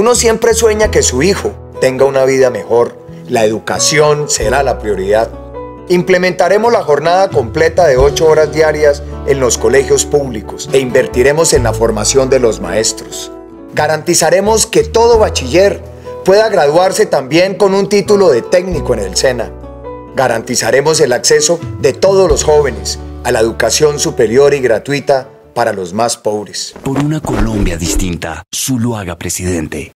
Uno siempre sueña que su hijo tenga una vida mejor. La educación será la prioridad. Implementaremos la jornada completa de 8 horas diarias en los colegios públicos e invertiremos en la formación de los maestros. Garantizaremos que todo bachiller pueda graduarse también con un título de técnico en el SENA. Garantizaremos el acceso de todos los jóvenes a la educación superior y gratuita para los más pobres. Por una Colombia distinta, Zuluaga presidente.